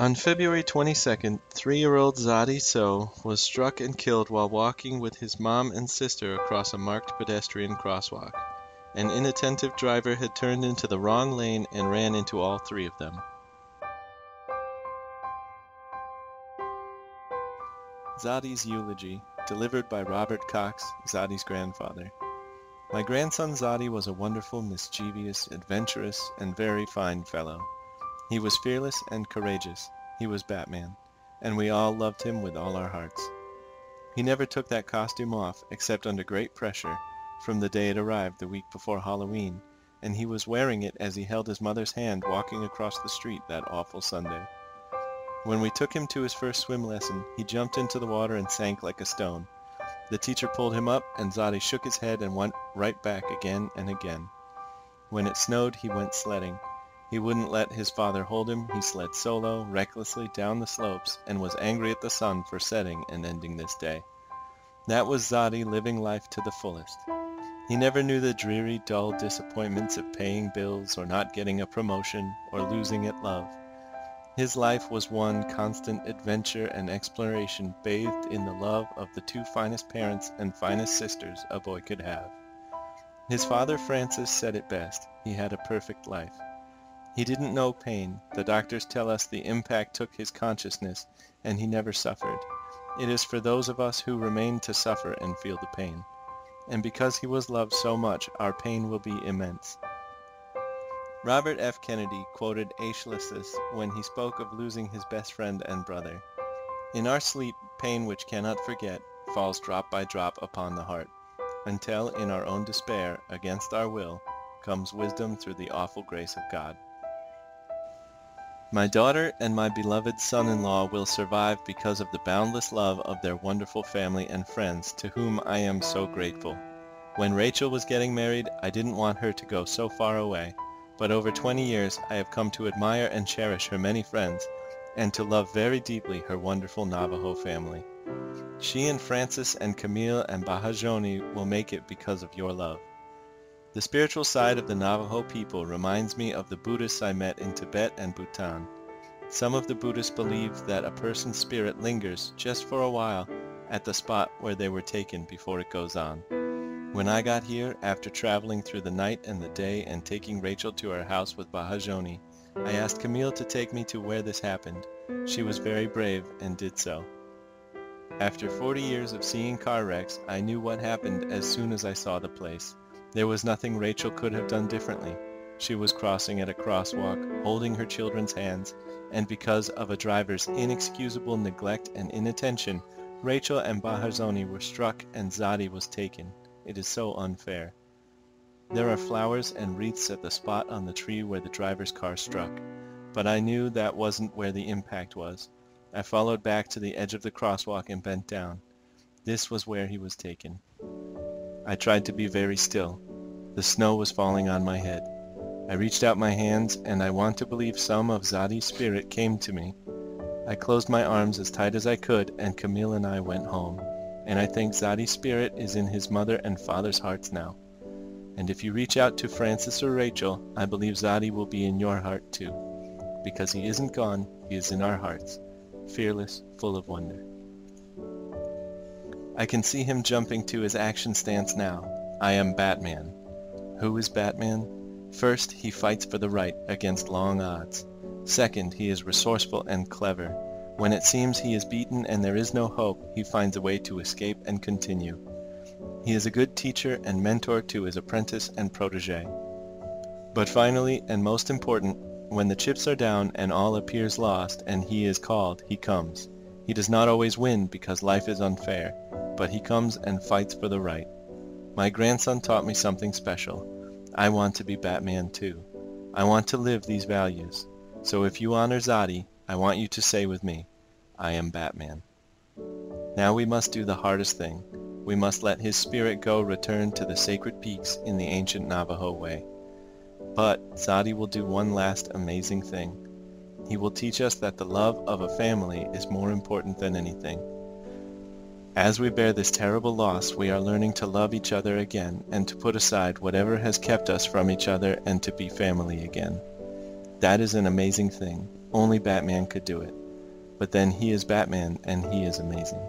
On February 22nd, three-year-old Zaadii Tso was struck and killed while walking with his mom and sister across a marked pedestrian crosswalk. An inattentive driver had turned into the wrong lane and ran into all three of them. Zaadii's Eulogy, delivered by Robert Cox, Zaadii's grandfather. My grandson Zaadii was a wonderful, mischievous, adventurous, and very fine fellow. He was fearless and courageous. He was Batman, and we all loved him with all our hearts. He never took that costume off except under great pressure from the day it arrived the week before Halloween, and he was wearing it as he held his mother's hand walking across the street that awful Sunday. When we took him to his first swim lesson, he jumped into the water and sank like a stone. The teacher pulled him up, and Zaadii shook his head and went right back again and again. When it snowed, he went sledding. He wouldn't let his father hold him. He sled solo, recklessly down the slopes, and was angry at the sun for setting and ending this day. That was Zaadii living life to the fullest. He never knew the dreary, dull disappointments of paying bills or not getting a promotion or losing at love. His life was one constant adventure and exploration bathed in the love of the two finest parents and finest sisters a boy could have. His father Francis said it best. He had a perfect life. He didn't know pain. The doctors tell us the impact took his consciousness, and he never suffered. It is for those of us who remain to suffer and feel the pain. And because he was loved so much, our pain will be immense. Robert F. Kennedy quoted Aeschylus when he spoke of losing his best friend and brother. In our sleep, pain which cannot forget falls drop by drop upon the heart, until in our own despair, against our will, comes wisdom through the awful grace of God. My daughter and my beloved son-in-law will survive because of the boundless love of their wonderful family and friends to whom I am so grateful. When Rachel was getting married, I didn't want her to go so far away but over 20 years I have come to admire and cherish her many friends, and to love very deeply her wonderful Navajo family. She and Francis and Camille and Bahajoni will make it because of your love. The spiritual side of the Navajo people reminds me of the Buddhists I met in Tibet and Bhutan. Some of the Buddhists believe that a person's spirit lingers just for a while at the spot where they were taken before it goes on. When I got here, after traveling through the night and the day and taking Rachel to her house with Bahajoni, I asked Camille to take me to where this happened. She was very brave and did so. After 40 years of seeing car wrecks, I knew what happened as soon as I saw the place. There was nothing Rachel could have done differently. She was crossing at a crosswalk, holding her children's hands, and because of a driver's inexcusable neglect and inattention, Rachel and Bahajoni were struck and Zaadii was taken. It is so unfair. There are flowers and wreaths at the spot on the tree where the driver's car struck, but I knew that wasn't where the impact was. I followed back to the edge of the crosswalk and bent down. This was where he was taken. I tried to be very still. The snow was falling on my head. I reached out my hands, and I want to believe some of Zaadii's spirit came to me. I closed my arms as tight as I could, and Camille and I went home and I think Zaadii's spirit is in his mother and father's hearts now. And if you reach out to Francis or Rachel, I believe Zaadii will be in your heart too. Because he isn't gone, he is in our hearts, fearless, full of wonder. I can see him jumping to his action stance now. I am Batman. Who is Batman? First, he fights for the right against long odds. Second, he is resourceful and clever. When it seems he is beaten and there is no hope, he finds a way to escape and continue. He is a good teacher and mentor to his apprentice and protege. But finally, and most important, when the chips are down and all appears lost and he is called, he comes. He does not always win because life is unfair, but he comes and fights for the right. My grandson taught me something special. I want to be Batman too. I want to live these values. So if you honor Zaadii, I want you to say with me, I am Batman. Now we must do the hardest thing. We must let his spirit go return to the sacred peaks in the ancient Navajo way. But Zaadii will do one last amazing thing. He will teach us that the love of a family is more important than anything. As we bear this terrible loss, we are learning to love each other again and to put aside whatever has kept us from each other and to be family again. That is an amazing thing. Only Batman could do it. But then he is Batman and he is amazing.